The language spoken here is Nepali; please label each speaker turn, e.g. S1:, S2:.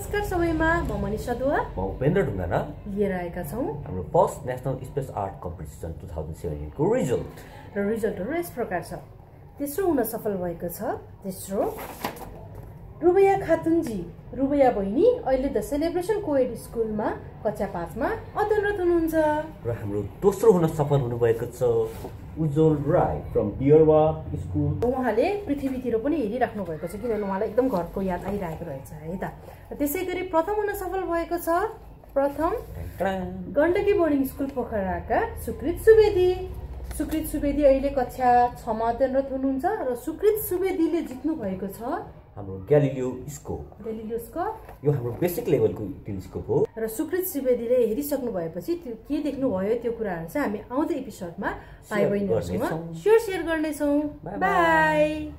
S1: नमस्कार सबैमा। म मनिषा दुवा।
S2: म उपेन्द्र ढुङ्गाना।
S1: लिएर आएका छौँ।
S2: हाम्रो first national space art competition two thousand सेभेन्टिनको result.
S1: र रिजल्टहरू यस प्रकार छ। तेस्रो हुन सफल भएको छ। तेस्रो रुबैया खातुनजी। रुबैया बहिनी अहिले द सेलिब्रेसन कोएड स्कुलमा कक्षा पाँचमा अध्ययनरत हुनुहुन्छ।
S2: र हाम्रो दोस्रो हुन सफल हुनुभएको छ उज्जवल राई फ्रम बियरवा स्कुल।
S1: उहाँले पृथ्वीतिर पनि हेरिराख्नु भएको छ किनभने उहाँलाई एकदम घरको याद आइरहेको रहेछ है त। त्यसै गरी प्रथम हुन सफल भएको छ प्रथम गण्डकी बोर्डिङ स्कुल पोखराका सुकृत सुवेदी। सुकृत सुवेदी अहिले कक्षा छमा अध्ययनरत हुनुहुन्छ र सुकृत सुवेदीले जित्नु भएको छ
S2: हाम्रो ग्यालिलियो स्कोप
S1: डेलिलियोसको
S2: यो हाम्रो बेसिक लेभलको टेलिस्कोप हो।
S1: र सुकृत सुवेदीले हेरिसक्नु भएपछि त्यो के देख्नुभयो त्यो कुराहरू चाहिँ हामी आउँदो एपिसोडमा भाइ
S2: Share
S1: बहिनीहरूसँग
S2: गर्नेछौँ।
S1: स्योर सेयर गर्नेछौँ. बाई